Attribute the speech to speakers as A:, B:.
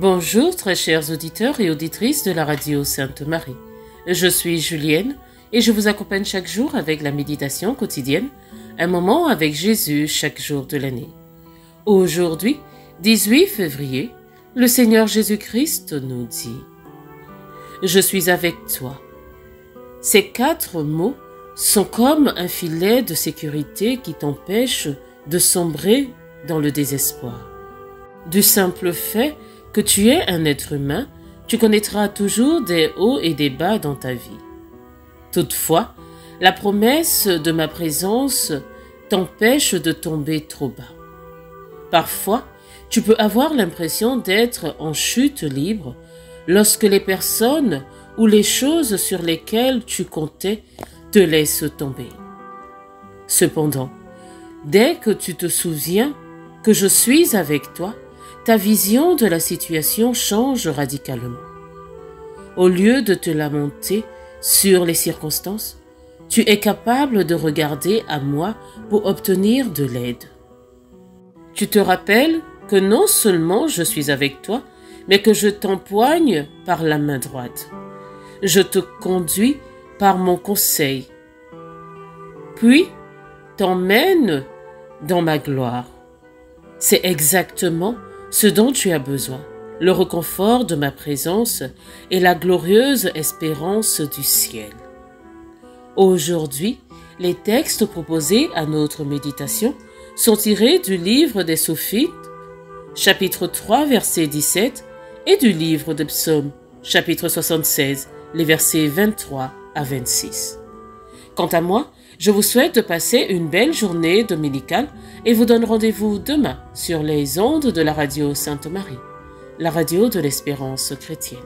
A: Bonjour très chers auditeurs et auditrices de la radio Sainte-Marie. Je suis Julienne et je vous accompagne chaque jour avec la méditation quotidienne, un moment avec Jésus chaque jour de l'année. Aujourd'hui, 18 février, le Seigneur Jésus-Christ nous dit Je suis avec toi. Ces quatre mots sont comme un filet de sécurité qui t'empêche de sombrer dans le désespoir. Du simple fait que tu es un être humain, tu connaîtras toujours des hauts et des bas dans ta vie. Toutefois, la promesse de ma présence t'empêche de tomber trop bas. Parfois, tu peux avoir l'impression d'être en chute libre lorsque les personnes ou les choses sur lesquelles tu comptais te laissent tomber. Cependant, dès que tu te souviens que je suis avec toi, ta vision de la situation change radicalement. Au lieu de te lamenter sur les circonstances, tu es capable de regarder à moi pour obtenir de l'aide. Tu te rappelles que non seulement je suis avec toi, mais que je t'empoigne par la main droite. Je te conduis par mon conseil, puis t'emmène dans ma gloire. C'est exactement ce dont tu as besoin, le reconfort de ma présence et la glorieuse espérance du ciel. Aujourd'hui, les textes proposés à notre méditation sont tirés du livre des Sophites, chapitre 3, verset 17, et du livre de Psaumes, chapitre 76, les versets 23 à 26. Quant à moi, je vous souhaite de passer une belle journée dominicale et vous donne rendez-vous demain sur les ondes de la radio Sainte-Marie, la radio de l'espérance chrétienne.